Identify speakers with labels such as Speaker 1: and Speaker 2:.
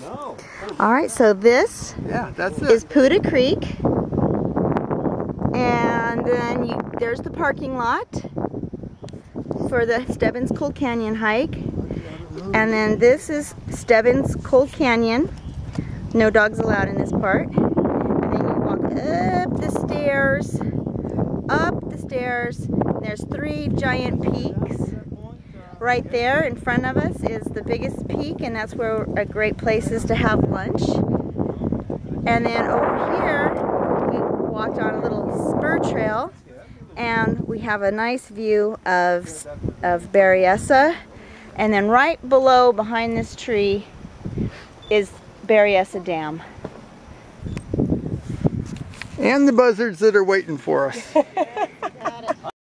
Speaker 1: No.
Speaker 2: All right, so this
Speaker 1: Yeah, that's it.
Speaker 2: is Putah Creek. And then you, there's the parking lot for the Stebbins Cold Canyon hike. And then this is Stebbins Cold Canyon. No dogs allowed in this part. And then you walk up the stairs, up the stairs. There's three giant peaks. Right there in front of us is the biggest peak, and that's where a great place is to have lunch. And then over here, we walked on a little spur trail, and we have a nice view of of Berryessa. And then right below, behind this tree, is Berryessa Dam.
Speaker 1: And the buzzards that are waiting for us.